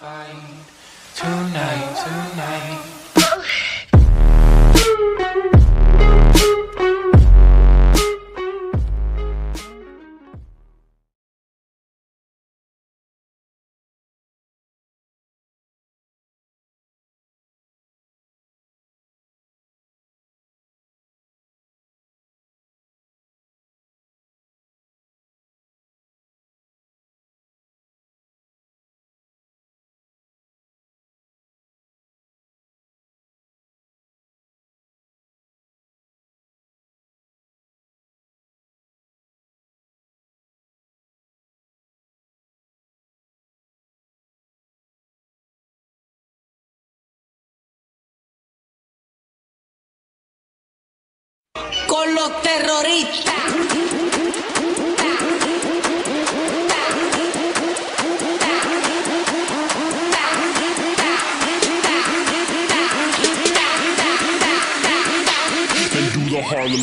fight tonight, tonight. Los terroristas. Harlem.